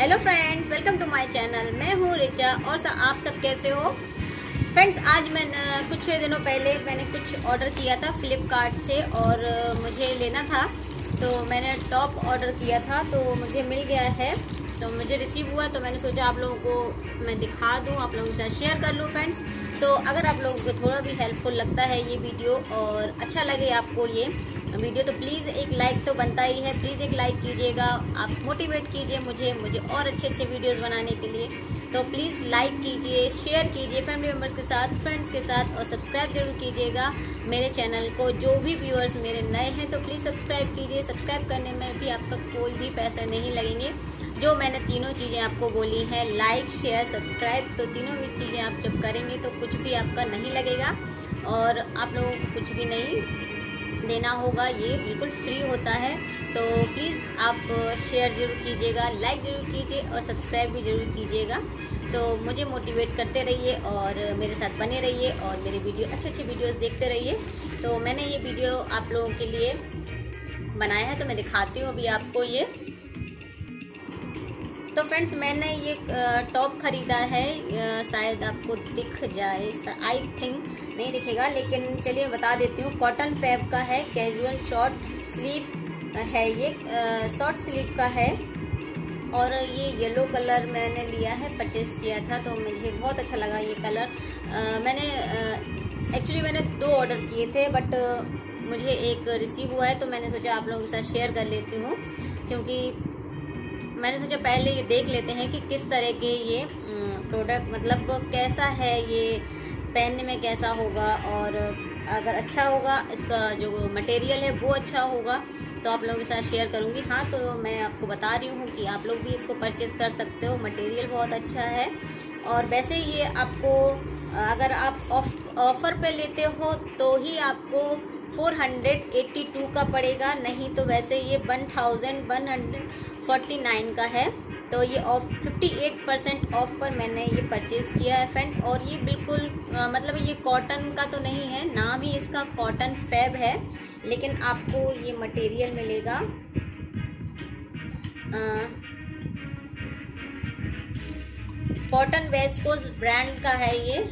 Hello friends welcome to my channel मैं हूँ रिचा और सा, आप सब कैसे हो? फ्रेंड्स आज मैं कुछ दिनों पहले मैंने कुछ ऑर्डर किया था फ्लिपकार्ट से और मुझे लेना था। तो मैंने टॉप ऑर्डर किया था तो मुझे मिल गया है। तो मुझे रिसीव हुआ तो मैंने सोचा आप लोगों को मैं दिखा दूँ आप लोगों के साथ शेयर कर लूँ फ्रेंड्स तो अगर आप लोगों को थोड़ा भी हेल्पफुल लगता है ये वीडियो और अच्छा लगे आपको ये वीडियो तो प्लीज़ एक लाइक तो बनता ही है। प्लीज़ एक लाइक कीजिएगा। आप मोटिवेट कीजिए मुझे मुझे और अच्छे अच्छे वीडियोस बनाने के लिए। तो प्लीज़ लाइक कीजिए शेयर कीजिए फैमिली मेंबर्स के साथ फ्रेंड्स के साथ और सब्सक्राइब ज़रूर कीजिएगा मेरे चैनल को। जो भी व्यूअर्स मेरे नए हैं तो प्लीज़ सब्सक्राइब कीजिए। सब्सक्राइब करने में भी आपका कोई भी पैसा नहीं लगेंगे। जो मैंने तीनों चीज़ें आपको बोली हैं लाइक शेयर सब्सक्राइब तो तीनों भी चीज़ें आप जब करेंगे तो कुछ भी आपका नहीं लगेगा। और आप लोगों को कुछ भी नहीं देना होगा, ये बिल्कुल फ्री होता है। तो प्लीज़ आप शेयर ज़रूर कीजिएगा लाइक ज़रूर कीजिए और सब्सक्राइब भी ज़रूर कीजिएगा। तो मुझे मोटिवेट करते रहिए और मेरे साथ बने रहिए और मेरे वीडियो अच्छे अच्छे वीडियोस देखते रहिए। तो मैंने ये वीडियो आप लोगों के लिए बनाया है तो मैं दिखाती हूँ अभी आपको ये। तो फ्रेंड्स मैंने ये टॉप ख़रीदा है। शायद आपको दिख जाए आई थिंक नहीं दिखेगा लेकिन चलिए बता देती हूँ। कॉटन फैब का है कैजुअल शॉर्ट स्लीप है ये। शॉर्ट स्लीप का है। और ये येलो कलर मैंने लिया है परचेज़ किया था तो मुझे बहुत अच्छा लगा ये कलर आ, मैंने एक्चुअली मैंने दो ऑर्डर किए थे बट मुझे एक रिसीव हुआ है तो मैंने सोचा आप लोगों के साथ शेयर कर लेती हूँ क्योंकि मैंने सोचा पहले ये देख लेते हैं कि किस तरह के ये प्रोडक्ट मतलब कैसा है ये पहनने में कैसा होगा और अगर अच्छा होगा, इसका जो मटेरियल है वो अच्छा होगा तो आप लोगों के साथ शेयर करूँगी। हाँ तो मैं आपको बता रही हूँ कि आप लोग भी इसको परचेज़ कर सकते हो। मटेरियल बहुत अच्छा है और वैसे ये आपको, अगर आप ऑफ़र पे लेते हो तो ही आपको 482 का पड़ेगा। नहीं तो वैसे ये 1149 का है। तो ये ऑफ़ 58 परसेंट ऑफ़ पर मैंने ये परचेज़ किया है फ्रेंड और ये बिल्कुल आ, मतलब ये कॉटन का तो नहीं है नाम ही इसका कॉटन फैब है लेकिन आपको ये मटेरियल मिलेगा। कॉटन वेस्कोस ब्रांड का है ये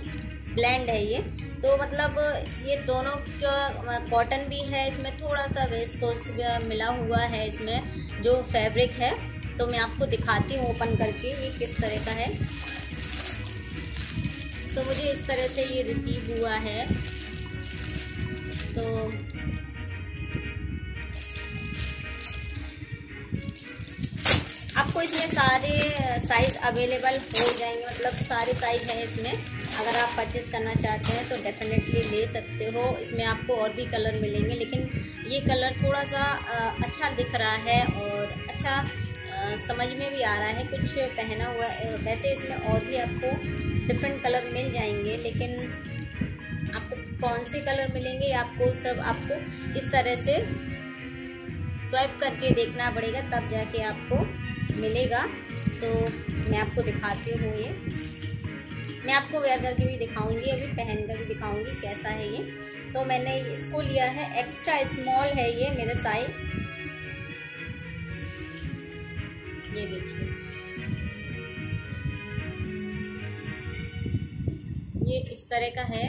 ब्लैंड है ये। तो मतलब ये दोनों का कॉटन भी है, इसमें थोड़ा सा वेस्ट कोस्ट मिला हुआ है इसमें, जो फैब्रिक है। तो मैं आपको दिखाती हूँ ओपन करके, ये किस तरह का है। तो मुझे इस तरह से ये रिसीव हुआ है। तो आपको इसमें सारे साइज़ अवेलेबल हो जाएँगे मतलब सारे साइज़ हैं इसमें। अगर आप परचेज़ करना चाहते हैं तो डेफिनेटली ले सकते हो। इसमें आपको और भी कलर मिलेंगे, लेकिन ये कलर थोड़ा सा अच्छा दिख रहा है और अच्छा समझ में भी आ रहा है। कुछ पहना हुआ वैसे इसमें और भी आपको डिफरेंट कलर मिल जाएँगे, लेकिन आपको कौन से कलर मिलेंगे आपको सब आपको इस तरह से स्वाइप करके देखना पड़ेगा, तब जाके आपको मिलेगा। तो मैं आपको दिखाती हूँ ये। मैं आपको वेयर करके भी दिखाऊँगी, अभी पहन कर भी दिखाऊँगी कैसा है ये। तो मैंने इसको लिया है एक्स्ट्रा स्मॉल है ये मेरे साइज़ ये देखिए। ये इस तरह का है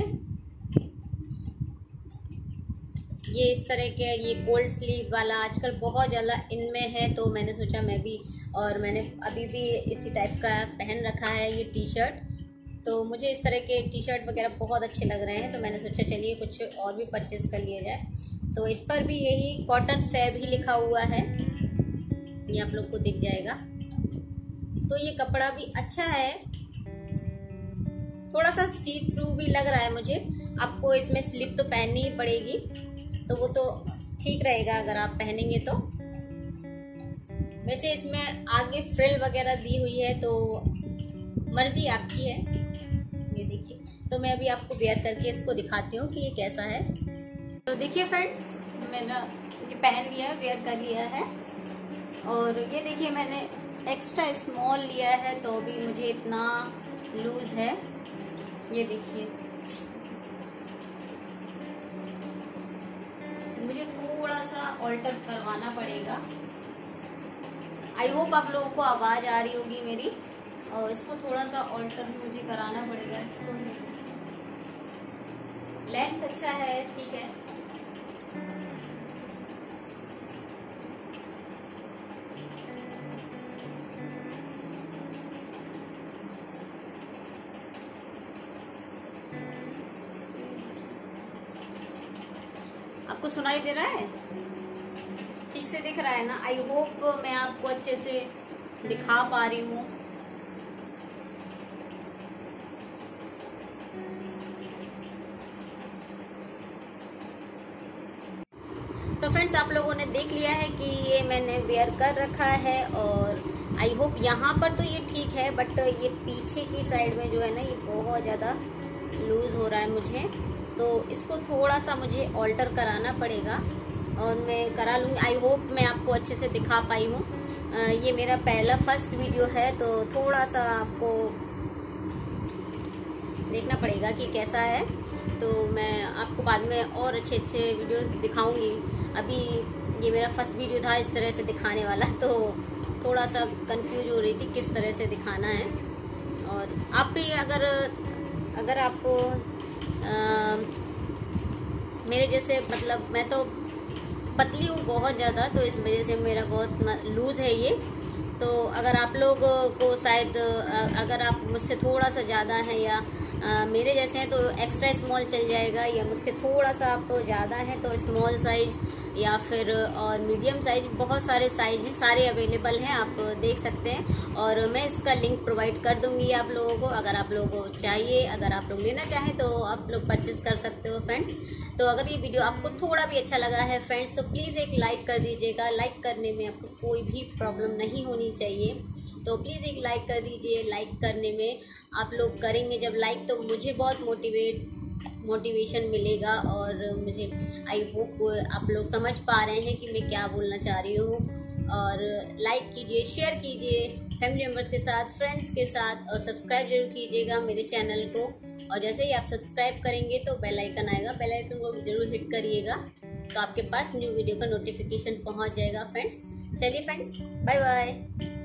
ये इस तरह के ये कोल्ड स्लीव वाला आजकल बहुत ज़्यादा इनमें है तो मैंने सोचा मैं भी और मैंने अभी भी इसी टाइप का पहन रखा है ये टी शर्ट तो मुझे इस तरह के टी शर्ट वगैरह बहुत अच्छे लग रहे हैं तो मैंने सोचा चलिए कुछ और भी परचेज़ कर लिया जाए। तो इस पर भी यही कॉटन फैब ही लिखा हुआ है। ये आप लोग को दिख जाएगा। तो ये कपड़ा भी अच्छा है। थोड़ा सा सी थ्रू भी लग रहा है मुझे। आपको इसमें स्लिप तो पहननी ही पड़ेगी। तो वो तो ठीक रहेगा अगर आप पहनेंगे तो। वैसे इसमें आगे फ्रिल वगैरह दी हुई है तो मर्ज़ी आपकी है। ये देखिए तो मैं अभी आपको वेयर करके इसको दिखाती हूँ कि ये कैसा है। तो देखिए फ्रेंड्स मैंने ये पहन लिया है वेयर कर लिया है। और ये देखिए, मैंने एक्स्ट्रा स्मॉल लिया है तो भी मुझे इतना लूज़ है। ये देखिए। मुझे थोड़ा सा ऑल्टर करवाना पड़ेगा। आई होप आप लोगों को आवाज़ आ रही होगी मेरी। और इसको थोड़ा सा ऑल्टर मुझे कराना पड़ेगा। इसको। लेंथ अच्छा है, ठीक है। आपको सुनाई दे रहा है? ठीक से दिख रहा है ना? आई होप मैं आपको अच्छे से दिखा पा रही हूँ। तो फ्रेंड्स आप लोगों ने देख लिया है कि ये मैंने वेयर कर रखा है और आई होप यहाँ पर तो ये ठीक है बट ये पीछे की साइड में जो है ना, ये बहुत ज़्यादा लूज़ हो रहा है मुझे। तो इसको थोड़ा सा मुझे ऑल्टर कराना पड़ेगा और मैं करा लूँगी। आई होप मैं आपको अच्छे से दिखा पाई हूँ। ये मेरा पहला फ़र्स्ट वीडियो है तो थोड़ा सा आपको देखना पड़ेगा कि कैसा है। तो मैं आपको बाद में और अच्छे अच्छे वीडियो दिखाऊँगी। अभी ये मेरा फ़र्स्ट वीडियो था इस तरह से दिखाने वाला तो थोड़ा सा कंफ्यूज हो रही थी किस तरह से दिखाना है। और आप भी अगर अगर आपको मेरे जैसे मतलब मैं तो पतली हूँ बहुत ज़्यादा तो इस वजह से मेरा बहुत लूज़ है ये। तो अगर आप लोग को शायद अगर आप मुझसे थोड़ा सा ज़्यादा हैं या आ, मेरे जैसे हैं तो एक्स्ट्रा स्मॉल चल जाएगा या मुझसे थोड़ा सा आप ज़्यादा हैं तो स्मॉल साइज़ या फिर, और मीडियम साइज़ बहुत सारे साइज़ हैं, सारे अवेलेबल हैं, आप देख सकते हैं। और मैं इसका लिंक प्रोवाइड कर दूँगी आप लोगों को। अगर आप लोगों को चाहिए, अगर आप लोग लेना चाहें तो आप लोग परचेज़ कर सकते हो फ्रेंड्स तो अगर ये वीडियो आपको थोड़ा भी अच्छा लगा है फ्रेंड्स तो प्लीज़ एक लाइक कर दीजिएगा। लाइक करने में आपको कोई भी प्रॉब्लम नहीं होनी चाहिए। तो प्लीज़ एक लाइक कर दीजिए लाइक करने में आप लोग करेंगे जब लाइक तो मुझे बहुत मोटिवेट मोटिवेशन मिलेगा और मुझे आई होप आप लोग समझ पा रहे हैं कि मैं क्या बोलना चाह रही हूँ। और लाइक कीजिए शेयर कीजिए फैमिली मेंबर्स के साथ फ्रेंड्स के साथ और सब्सक्राइब ज़रूर कीजिएगा मेरे चैनल को। और जैसे ही आप सब्सक्राइब करेंगे तो बेल आइकन आएगा। बेल आइकन को ज़रूर हिट करिएगा तो आपके पास न्यू वीडियो का नोटिफिकेशन पहुँच जाएगा फ्रेंड्स चलिए फ्रेंड्स बाय बाय